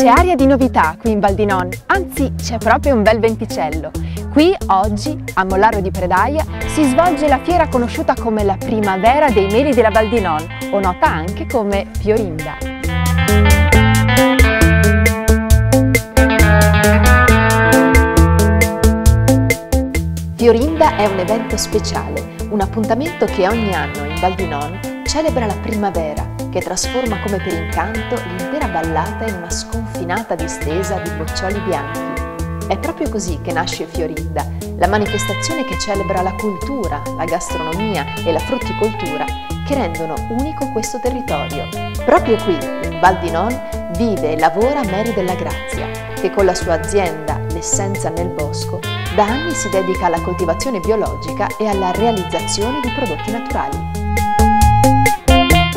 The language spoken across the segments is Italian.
C'è aria di novità qui in Val di Non, anzi c'è proprio un bel venticello. Qui oggi, a Mollaro di Predaia, si svolge la fiera conosciuta come la primavera dei meli della Val di Non, o nota anche come Fiorinda. Fiorinda è un evento speciale, un appuntamento che ogni anno in Val di Non celebra la primavera che trasforma come per incanto l'intera vallata in una sconfinata distesa di boccioli bianchi. È proprio così che nasce Fiorinda, la manifestazione che celebra la cultura, la gastronomia e la frutticoltura che rendono unico questo territorio. Proprio qui, in Val di Non, vive e lavora Mary della Grazia, che con la sua azienda L'essenza nel bosco da anni si dedica alla coltivazione biologica e alla realizzazione di prodotti naturali.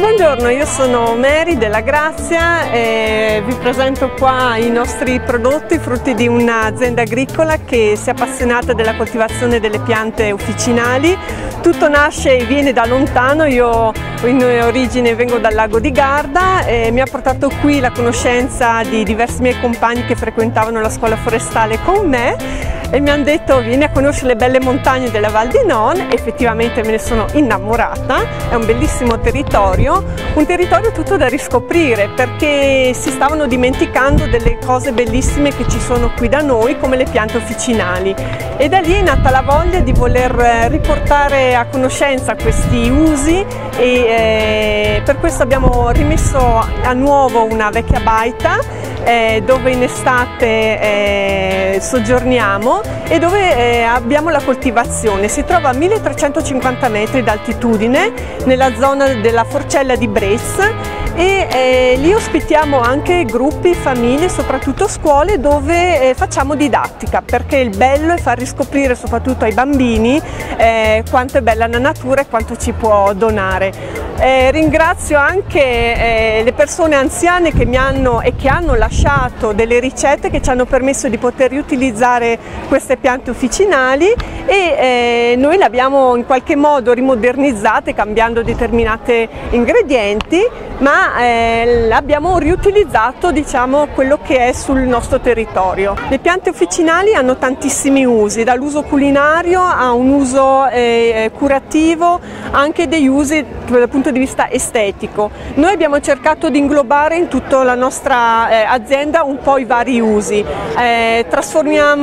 Buongiorno, io sono Mary della Grazia e vi presento qua i nostri prodotti, frutti di un'azienda agricola che si è appassionata della coltivazione delle piante officinali. Tutto nasce e viene da lontano, io in origine vengo dal lago di Garda e mi ha portato qui la conoscenza di diversi miei compagni che frequentavano la scuola forestale con me e mi hanno detto vieni a conoscere le belle montagne della Val di Non, effettivamente me ne sono innamorata, è un bellissimo territorio, un territorio tutto da riscoprire perché si stavano dimenticando delle cose bellissime che ci sono qui da noi come le piante officinali. E da lì è nata la voglia di voler eh, riportare a conoscenza questi usi e eh, per questo abbiamo rimesso a nuovo una vecchia baita eh, dove in estate eh, soggiorniamo e dove eh, abbiamo la coltivazione. Si trova a 1350 metri d'altitudine nella zona della Forcella di Bresse e eh, lì ospitiamo anche gruppi, famiglie, soprattutto scuole dove eh, facciamo didattica perché il bello è far riscoprire soprattutto ai bambini eh, quanto è bella la natura e quanto ci può donare. Eh, ringrazio anche eh, le persone anziane che mi hanno e che hanno lasciato delle ricette che ci hanno permesso di poter riutilizzare queste piante officinali e eh, noi le abbiamo in qualche modo rimodernizzate cambiando determinati ingredienti ma eh, abbiamo riutilizzato diciamo, quello che è sul nostro territorio. Le piante officinali hanno tantissimi usi, dall'uso culinario a un uso eh, curativo, anche degli usi dal punto di vista estetico. Noi abbiamo cercato di inglobare in tutta la nostra eh, azienda un po' i vari usi. Eh,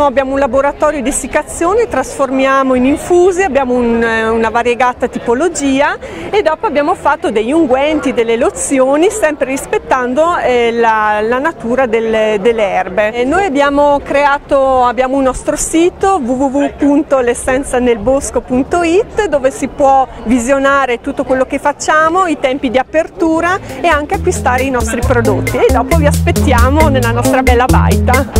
abbiamo un laboratorio di essiccazione, trasformiamo in infusi, abbiamo un, eh, una variegata tipologia e dopo abbiamo fatto degli unguenti, delle lozioni, sempre rispettando eh, la, la, natura delle, delle erbe. E noi abbiamo creato, abbiamo un nostro sito www.lessenzanelbosco.it dove si può visionare tutto quello che facciamo, i tempi di apertura e anche acquistare i nostri prodotti e dopo vi aspettiamo nella nostra bella baita.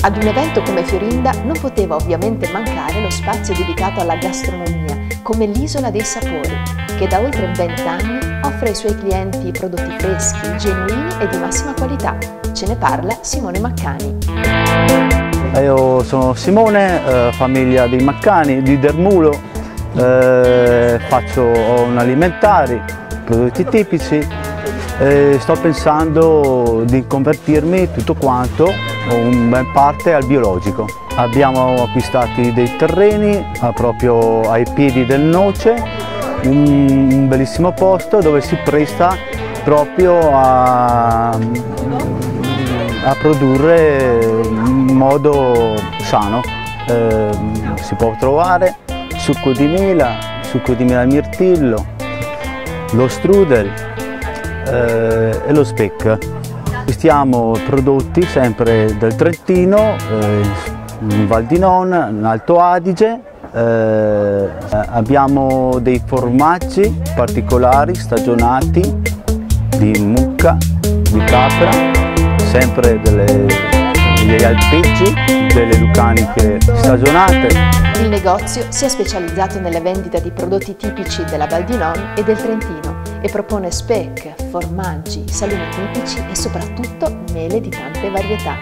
Ad un evento come Fiorinda non poteva ovviamente mancare lo spazio dedicato alla gastronomia, come l'Isola dei Sapori, che da oltre 20 anni offre ai suoi clienti prodotti freschi, genuini e di massima qualità. Ce ne parla Simone Maccani. Io sono Simone, eh, famiglia dei Maccani, di Dermulo, eh, faccio un alimentari, prodotti tipici, eh, sto pensando di convertirmi tutto quanto, un ben parte al biologico. Abbiamo acquistato dei terreni proprio ai piedi del Noce, un, un bellissimo posto dove si presta proprio a, a produrre in modo sano. Eh, si può trovare succo di mela, succo di mela mirtillo, lo strudel eh, e lo speck. Acquistiamo prodotti sempre del Trentino, eh, in Val di Non, in Alto Adige, eh, abbiamo dei formaggi particolari stagionati di mucca, di capra, sempre delle, degli alpeggi, delle lucaniche stagionate. Il negozio si è specializzato nella vendita di prodotti tipici della Val di Non e del Trentino e propone speck, formaggi, salumi tipici e soprattutto mele di tante varietà.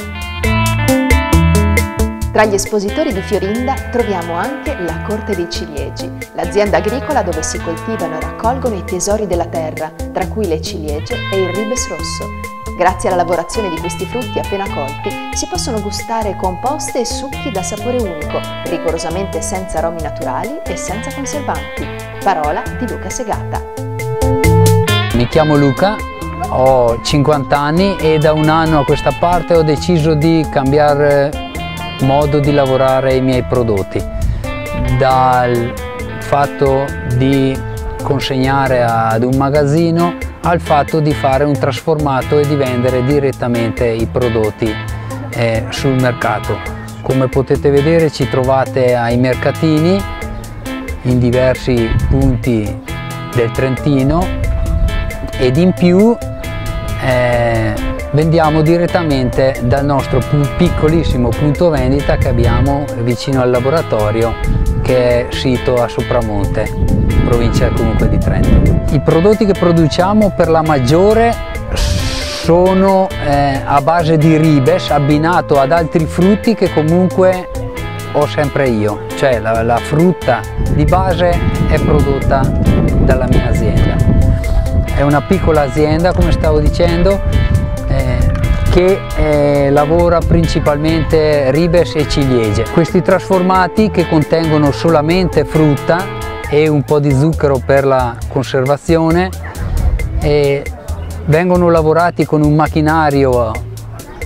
Tra gli espositori di Fiorinda troviamo anche la Corte dei Ciliegi, l'azienda agricola dove si coltivano e raccolgono i tesori della terra, tra cui le ciliegie e il ribes rosso. Grazie alla lavorazione di questi frutti appena colti si possono gustare composte e succhi da sapore unico, rigorosamente senza aromi naturali e senza conservanti. Parola di Luca Segata. Mi chiamo Luca, ho 50 anni e da un anno a questa parte ho deciso di cambiare modo di lavorare i miei prodotti. Dal fatto di consegnare ad un magazzino al fatto di fare un trasformato e di vendere direttamente i prodotti eh, sul mercato. Come potete vedere ci trovate ai mercatini in diversi punti del Trentino ed in più eh, vendiamo direttamente dal nostro piccolissimo punto vendita che abbiamo vicino al laboratorio che è sito a Sopramonte, provincia comunque di Trento. I prodotti che produciamo per la maggiore sono eh, a base di ribes abbinato ad altri frutti che comunque ho sempre io, cioè la, la frutta di base è prodotta dalla mia azienda. È una piccola azienda, come stavo dicendo, che eh, lavora principalmente ribes e ciliegie. Questi trasformati che contengono solamente frutta e un po' di zucchero per la conservazione eh, vengono lavorati con un macchinario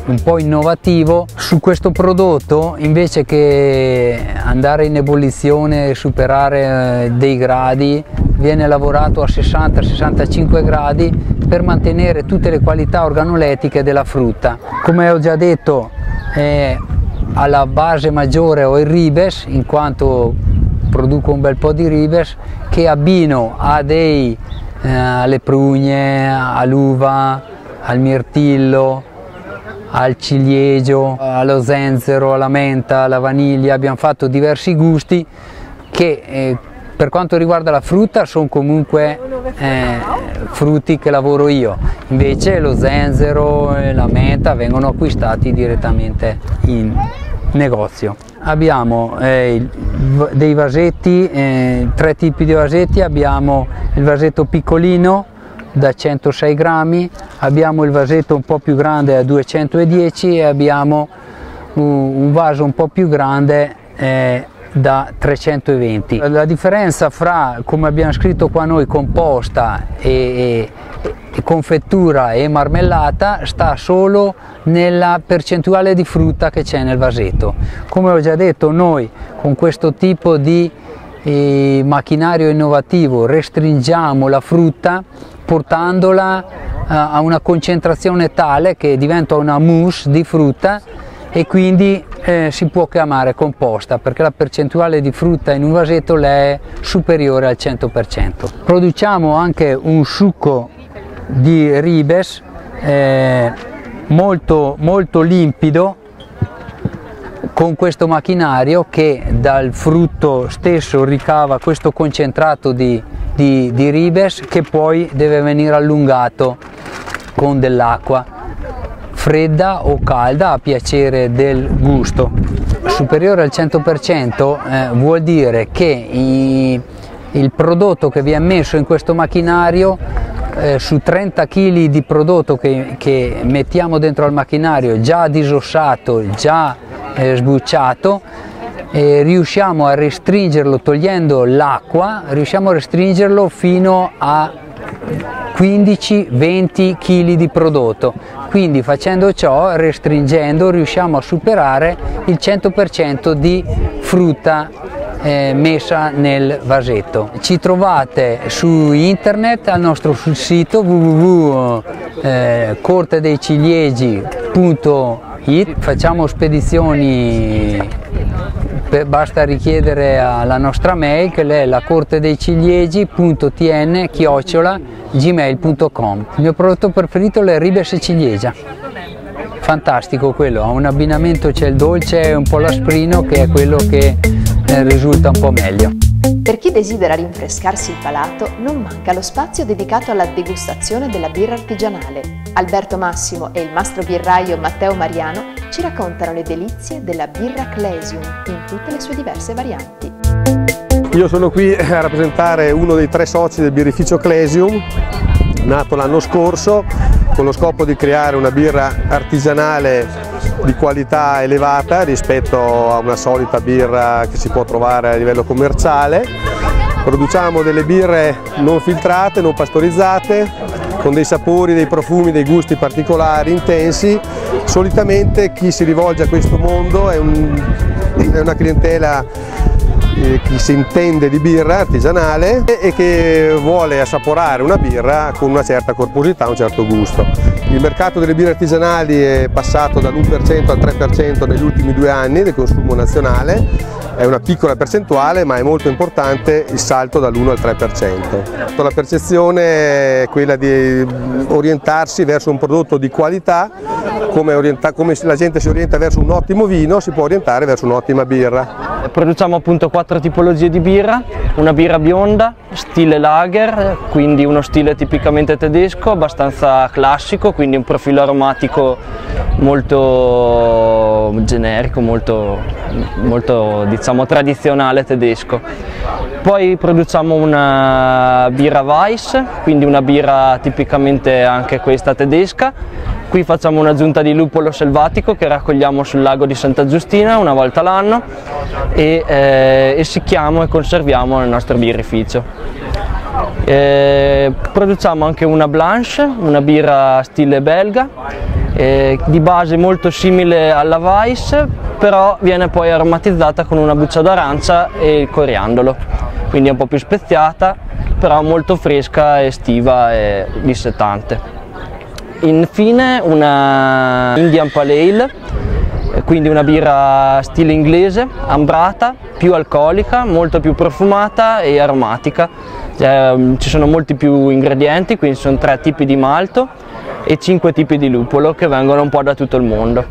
un po' innovativo su questo prodotto invece che andare in ebollizione e superare eh, dei gradi viene lavorato a 60-65 gradi per mantenere tutte le qualità organoletiche della frutta. Come ho già detto eh, alla base maggiore ho il ribes in quanto produco un bel po' di ribes che abbino a dei, eh, alle prugne, all'uva, al mirtillo, al ciliegio, allo zenzero, alla menta, alla vaniglia, abbiamo fatto diversi gusti che eh, per quanto riguarda la frutta sono comunque eh, frutti che lavoro io, invece lo zenzero e la menta vengono acquistati direttamente in negozio. Abbiamo eh, dei vasetti, eh, tre tipi di vasetti, abbiamo il vasetto piccolino da 106 grammi, abbiamo il vasetto un po' più grande a 210 e abbiamo un, vaso un po' più grande eh, da 320. La differenza fra, come abbiamo scritto qua noi, composta e, e, e confettura e marmellata sta solo nella percentuale di frutta che c'è nel vasetto. Come ho già detto, noi con questo tipo di eh, macchinario innovativo restringiamo la frutta portandola eh, a una concentrazione tale che diventa una mousse di frutta e quindi eh, si può chiamare composta perché la percentuale di frutta in un vasetto è superiore al 100%. Produciamo anche un succo di ribes eh, molto, molto limpido con questo macchinario che dal frutto stesso ricava questo concentrato di, di, di ribes che poi deve venire allungato con dell'acqua fredda o calda a piacere del gusto. Superiore al 100% eh, vuol dire che i, il prodotto che viene messo in questo macchinario eh, su 30 kg di prodotto che, che, mettiamo dentro al macchinario già disossato, già eh, sbucciato, eh, riusciamo a restringerlo togliendo l'acqua, riusciamo a restringerlo fino a 15-20 kg di prodotto. Quindi facendo ciò, restringendo, riusciamo a superare il 100% di frutta eh, messa nel vasetto. Ci trovate su internet al nostro sito www.cortedeiciliegi.it facciamo spedizioni basta richiedere alla nostra mail che è la corte dei ciliegi.tn chiocciola gmail.com il mio prodotto preferito è ribes ciliegia. Fantastico quello ha un abbinamento c'è il dolce e un po' l'asprino che è quello che eh, risulta un po' meglio per chi desidera rinfrescarsi il palato non manca lo spazio dedicato alla degustazione della birra artigianale. Alberto Massimo e il mastro birraio Matteo Mariano ci raccontano le delizie della birra Clesium in tutte le sue diverse varianti. Io sono qui a rappresentare uno dei tre soci del birrificio Clesium, nato l'anno scorso con lo scopo di creare una birra artigianale di qualità elevata rispetto a una solita birra che si può trovare a livello commerciale. Produciamo delle birre non filtrate, non pastorizzate, con dei sapori, dei profumi, dei gusti particolari, intensi. Solitamente chi si rivolge a questo mondo è, un, è una clientela eh, chi si intende di birra artigianale e che vuole assaporare una birra con una certa corposità, un certo gusto. Il mercato delle birre artigianali è passato dall'1% al 3% negli ultimi due anni del consumo nazionale, è una piccola percentuale ma è molto importante il salto dall'1 al 3%. La percezione è quella di orientarsi verso un prodotto di qualità, come, come la gente si orienta verso un ottimo vino si può orientare verso un'ottima birra. Produciamo appunto quattro tipologie di birra, una birra bionda, stile lager, quindi uno stile tipicamente tedesco, abbastanza classico, quindi un profilo aromatico molto generico, molto, molto diciamo tradizionale tedesco. Poi produciamo una birra Weiss, quindi una birra tipicamente anche questa tedesca, Qui facciamo un'aggiunta di lupolo selvatico che raccogliamo sul lago di Santa Giustina una volta l'anno e eh, essicchiamo e conserviamo nel nostro birrificio. Eh, produciamo anche una blanche, una birra stile belga, eh, di base molto simile alla Weiss, però viene poi aromatizzata con una buccia d'arancia e il coriandolo, quindi è un po' più speziata, però molto fresca, estiva e dissetante. Infine una Indian Pale Ale, quindi una birra stile inglese, ambrata, più alcolica, molto più profumata e aromatica. Eh, ci sono molti più ingredienti, quindi sono tre tipi di malto e cinque tipi di lupolo che vengono un po' da tutto il mondo.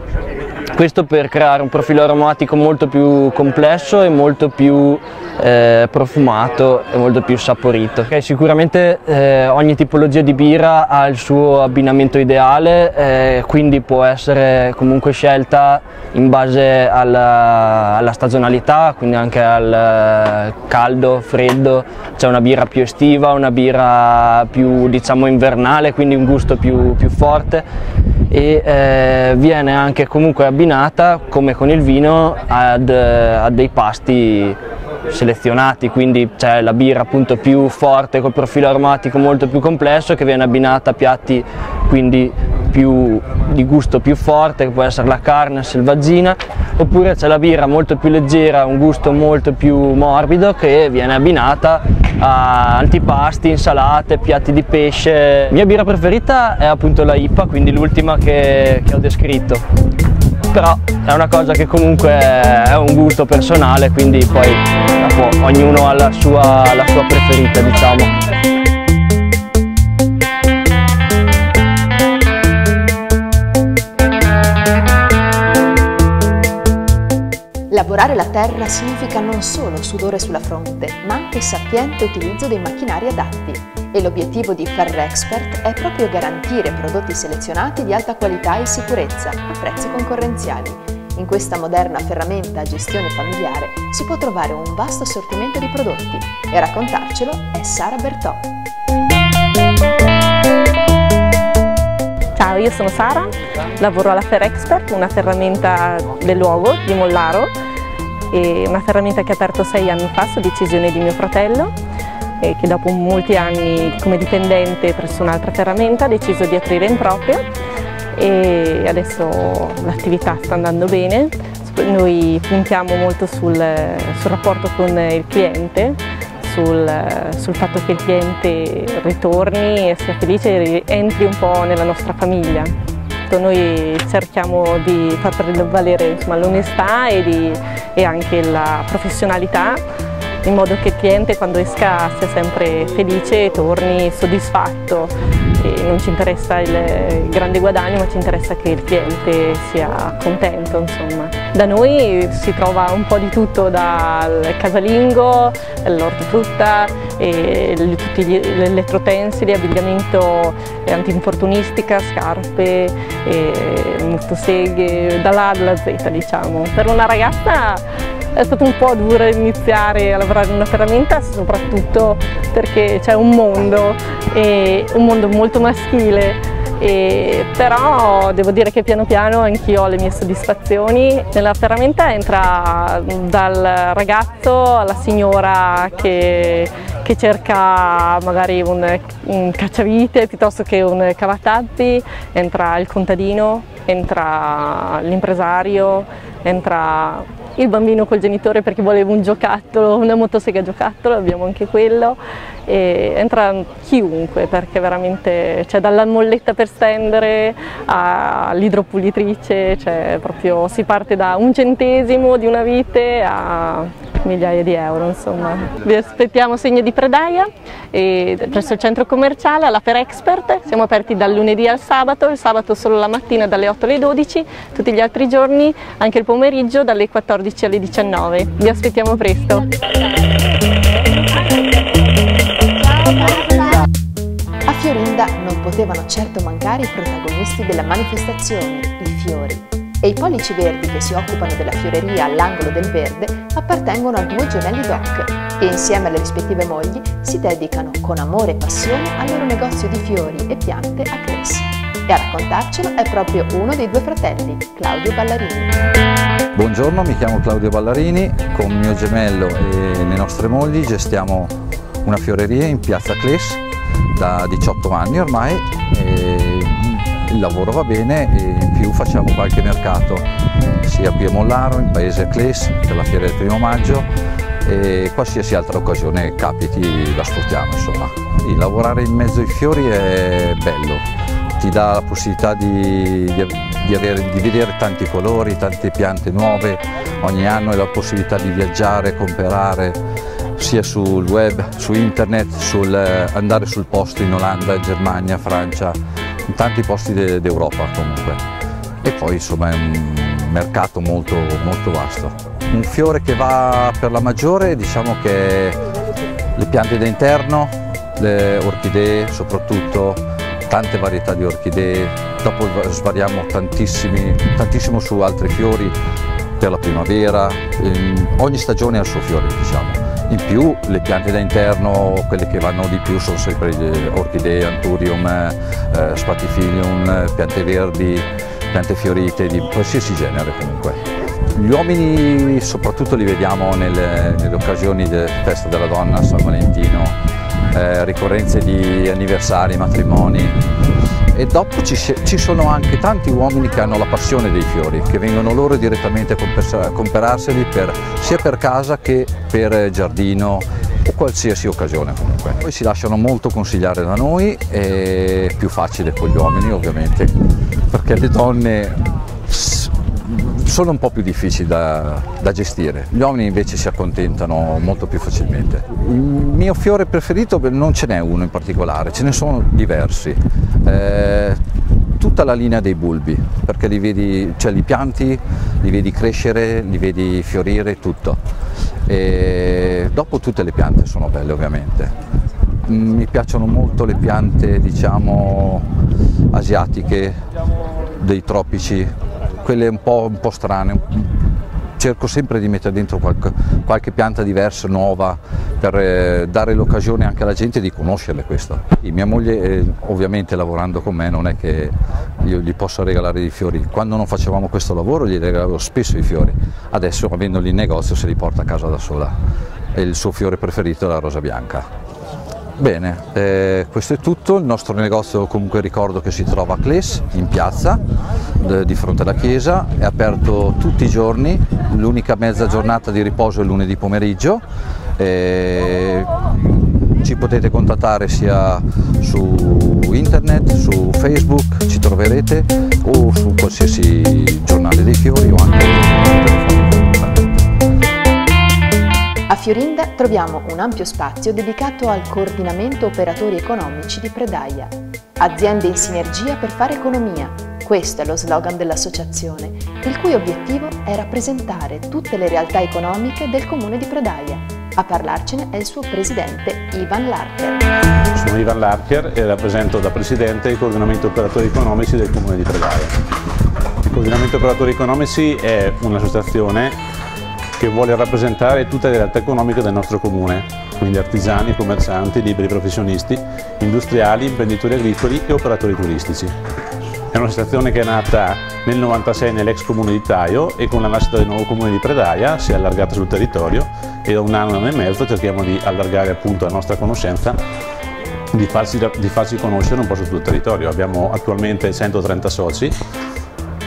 Questo per creare un profilo aromatico molto più complesso e molto più eh, profumato e molto più saporito. Okay, sicuramente eh, ogni tipologia di birra ha il suo abbinamento ideale, eh, quindi può essere comunque scelta in base alla, alla stagionalità, quindi anche al eh, caldo, freddo, c'è una birra più estiva, una birra più diciamo invernale, quindi un gusto più, più forte e eh, viene anche comunque abbinata come con il vino ad, a dei pasti selezionati, quindi c'è la birra appunto più forte col profilo aromatico molto più complesso che viene abbinata a piatti quindi più, di gusto più forte che può essere la carne selvaggina oppure c'è la birra molto più leggera, un gusto molto più morbido che viene abbinata a antipasti, insalate, piatti di pesce. La mia birra preferita è appunto la IPA, quindi l'ultima che, che ho descritto. Però è una cosa che comunque è un gusto personale, quindi poi ognuno ha la sua, la sua preferita diciamo. Lavorare la terra significa non solo sudore sulla fronte, ma anche sapiente utilizzo dei macchinari adatti. E l'obiettivo di Ferrexpert è proprio garantire prodotti selezionati di alta qualità e sicurezza a prezzi concorrenziali. In questa moderna ferramenta a gestione familiare si può trovare un vasto assortimento di prodotti e a raccontarcelo è Sara Bertò. Ciao, io sono Sara, lavoro alla Ferrexpert, una ferramenta del luogo di Mollaro una ferramenta che ho aperto sei anni fa su decisione di mio fratello e che dopo molti anni come dipendente presso un'altra ferramenta ha deciso di aprire in proprio e adesso l'attività sta andando bene. Noi puntiamo molto sul, sul rapporto con il cliente, sul, sul, fatto che il cliente ritorni e sia felice e entri un po' nella nostra famiglia noi cerchiamo di far prevalere l'onestà e, e anche la professionalità in modo che il cliente quando esca sia sempre felice e torni soddisfatto. E non ci interessa il grande guadagno ma ci interessa che il cliente sia contento. Insomma. Da noi si trova un po' di tutto dal casalingo, l'ortofrutta, tutti gli elettrotensili, abbigliamento antinfortunistica, scarpe, motoseghe, dall'A alla Z diciamo. Per una ragazza è stato un po' duro iniziare a lavorare in una ferramenta, soprattutto perché c'è un mondo, un mondo molto maschile E, però devo dire che piano piano anch'io ho le mie soddisfazioni. Nella ferramenta entra dal ragazzo alla signora che, che cerca magari un, un, cacciavite piuttosto che un cavatappi, entra il contadino, entra l'impresario, entra il bambino col genitore perché voleva un giocattolo, una motosega giocattolo, abbiamo anche quello, e entra chiunque perché veramente c'è dalla molletta per stendere all'idropulitrice, cioè proprio si parte da un centesimo di una vite a migliaia di euro insomma. Vi aspettiamo segno di predaia presso il centro commerciale alla Per Expert, siamo aperti dal lunedì al sabato, il sabato solo la mattina dalle 8 alle 12, tutti gli altri giorni anche il pomeriggio dalle 14 alle 19. Vi aspettiamo presto. A Fiorinda non potevano certo mancare i protagonisti della manifestazione, i fiori e i pollici verdi che si occupano della fioreria all'angolo del verde appartengono a due gemelli doc e insieme alle rispettive mogli si dedicano con amore e passione al loro negozio di fiori e piante a Cles. E a raccontarcelo è proprio uno dei due fratelli, Claudio Ballarini. Buongiorno, mi chiamo Claudio Ballarini, con mio gemello e le nostre mogli gestiamo una fioreria in piazza Cles da 18 anni ormai il lavoro va bene e in più facciamo qualche mercato sia qui a Mollaro, in paese Cles per la fiera del primo maggio e qualsiasi altra occasione capiti la sfruttiamo insomma. Il lavorare in mezzo ai fiori è bello, ti dà la possibilità di, di, di, avere, di vedere tanti colori, tante piante nuove, ogni anno hai la possibilità di viaggiare, comprare sia sul web, su internet, sul, andare sul posto in Olanda, Germania, Francia, in tanti posti d'Europa comunque. E poi insomma è un mercato molto, molto vasto. Un fiore che va per la maggiore diciamo che le piante d'interno, le orchidee soprattutto, tante varietà di orchidee, dopo svariamo tantissimo su altri fiori per la primavera, ogni stagione ha il suo fiore diciamo. In più le piante da interno, quelle che vanno di più sono sempre orchidee, anturium, eh, spatifilium, piante verdi, piante fiorite di qualsiasi genere comunque. Gli uomini soprattutto li vediamo nelle, nelle occasioni della festa della donna, San Valentino, eh, ricorrenze di anniversari, matrimoni, e dopo ci, ci, sono anche tanti uomini che hanno la passione dei fiori, che vengono loro direttamente a comperarseli per, sia per casa che per giardino o qualsiasi occasione comunque. Poi si lasciano molto consigliare da noi, è più facile con gli uomini ovviamente, perché le donne sono un po' più difficili da, da, gestire, gli uomini invece si accontentano molto più facilmente. Il mio fiore preferito non ce n'è uno in particolare, ce ne sono diversi. Eh, tutta la linea dei bulbi, perché li vedi, cioè li pianti, li vedi crescere, li vedi fiorire, tutto. E dopo tutte le piante sono belle ovviamente. Mi piacciono molto le piante diciamo asiatiche, dei tropici, quelle un po', un po strane, cerco sempre di mettere dentro qualche, qualche pianta diversa, nuova, per eh, dare l'occasione anche alla gente di conoscerle questo. E mia moglie eh, ovviamente lavorando con me non è che io gli possa regalare i fiori, quando non facevamo questo lavoro gli regalavo spesso i fiori, adesso avendoli in negozio se li porta a casa da sola e il suo fiore preferito è la rosa bianca. Bene, eh, questo è tutto, il nostro negozio comunque ricordo che si trova a Cles, in piazza, di fronte alla chiesa, è aperto tutti i giorni, l'unica mezza giornata di riposo è lunedì pomeriggio, eh, ci potete contattare sia su internet, su Facebook, ci troverete o su qualsiasi giornale dei fiori o anche Fiorinda troviamo un ampio spazio dedicato al coordinamento operatori economici di Predaia. Aziende in sinergia per fare economia. Questo è lo slogan dell'associazione, il cui obiettivo è rappresentare tutte le realtà economiche del comune di Predaia. A parlarcene è il suo presidente Ivan Larcher. Sono Ivan Larcher e rappresento da presidente il coordinamento operatori economici del comune di Predaia. Il coordinamento operatori economici è un'associazione che vuole rappresentare tutte le realtà economiche del nostro comune, quindi artigiani, commercianti, liberi professionisti industriali, imprenditori agricoli e operatori turistici. È un'associazione che è nata nel 96 nell'ex comune di Taio e con la nascita del nuovo comune di Predaia si è allargata sul territorio e da un anno, un anno e mezzo cerchiamo di allargare appunto la nostra conoscenza di farsi, di farsi conoscere un po' su tutto il territorio. Abbiamo attualmente 130 soci,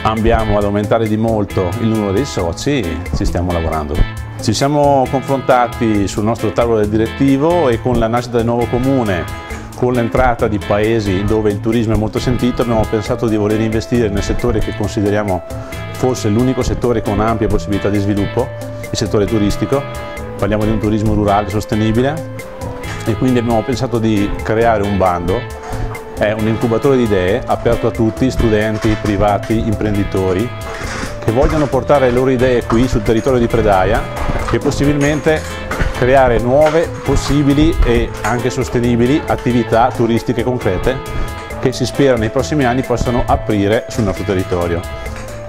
ambiamo ad aumentare di molto il numero dei soci ci stiamo lavorando. Ci siamo confrontati sul nostro tavolo del direttivo e con la nascita del nuovo comune con l'entrata di paesi dove il turismo è molto sentito abbiamo pensato di voler investire nel settore che consideriamo forse l'unico settore con ampie possibilità di sviluppo, il settore turistico. Parliamo di un turismo rurale sostenibile e quindi abbiamo pensato di creare un bando, è un incubatore di idee aperto a tutti, studenti, privati, imprenditori, che vogliono portare le loro idee qui sul territorio di Predaia e possibilmente creare nuove, possibili e anche sostenibili attività turistiche concrete che si spera nei prossimi anni possano aprire sul nostro territorio.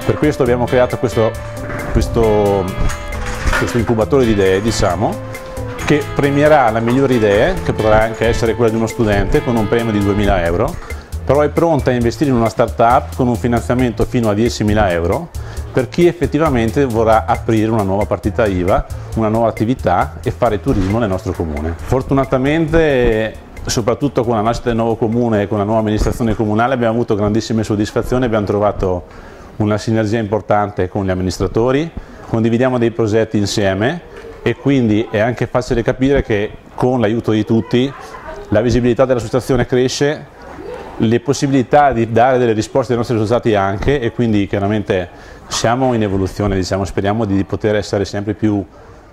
Per questo abbiamo creato questo, questo, questo incubatore di idee, diciamo, che premierà la migliore idea, che potrà anche essere quella di uno studente con un premio di 2.000 euro, però è pronta a investire in una startup con un finanziamento fino a 10.000 euro per chi effettivamente vorrà aprire una nuova partita IVA, una nuova attività e fare turismo nel nostro comune. Fortunatamente soprattutto con la nascita del nuovo comune e con la nuova amministrazione comunale abbiamo avuto grandissime soddisfazioni, abbiamo trovato una sinergia importante con gli amministratori, condividiamo dei progetti insieme e quindi è anche facile capire che con l'aiuto di tutti la visibilità dell'associazione cresce, le possibilità di dare delle risposte ai nostri risultati anche e quindi chiaramente siamo in evoluzione, diciamo, speriamo di poter essere sempre più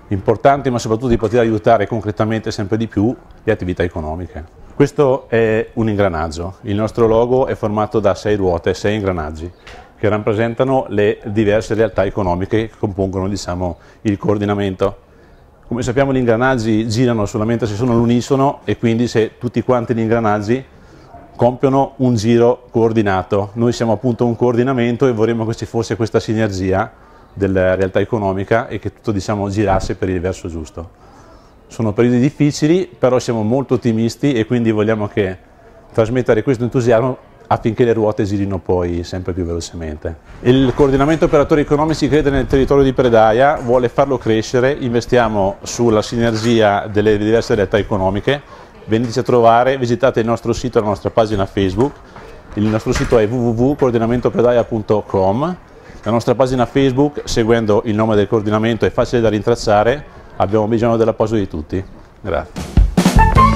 importanti ma soprattutto di poter aiutare concretamente sempre di più le attività economiche. Questo è un ingranaggio, il nostro logo è formato da sei ruote, sei ingranaggi che rappresentano le diverse realtà economiche che compongono diciamo, il coordinamento. Come sappiamo gli ingranaggi girano solamente se sono all'unisono e quindi se tutti quanti gli ingranaggi compiono un giro coordinato. Noi siamo appunto un coordinamento e vorremmo che ci fosse questa sinergia della realtà economica e che tutto diciamo, girasse per il verso giusto. Sono periodi difficili, però siamo molto ottimisti e quindi vogliamo che trasmettere questo entusiasmo affinché le ruote girino poi sempre più velocemente. Il coordinamento operatori economici crede nel territorio di Predaia, vuole farlo crescere, investiamo sulla sinergia delle diverse realtà economiche veniteci a trovare, visitate il nostro sito e la nostra pagina Facebook. Il nostro sito è www.coordinamentopredaia.com. La nostra pagina Facebook, seguendo il nome del coordinamento, è facile da rintracciare. Abbiamo bisogno dell'appoggio di tutti. Grazie.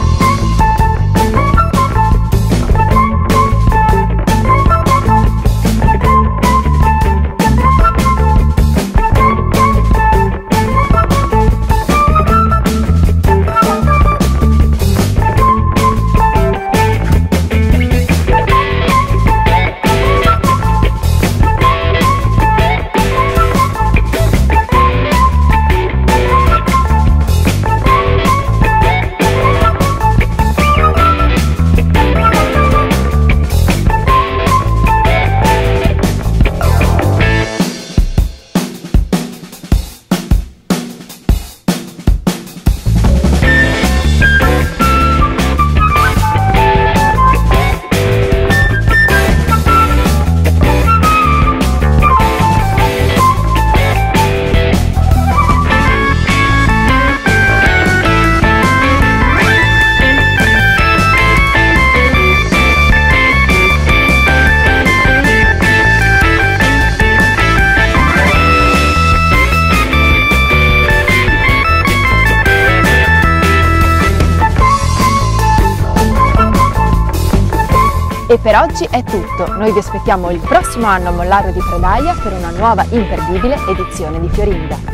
Per oggi è tutto, noi vi aspettiamo il prossimo anno a Mollaro di Predaia per una nuova imperdibile edizione di Fiorinda.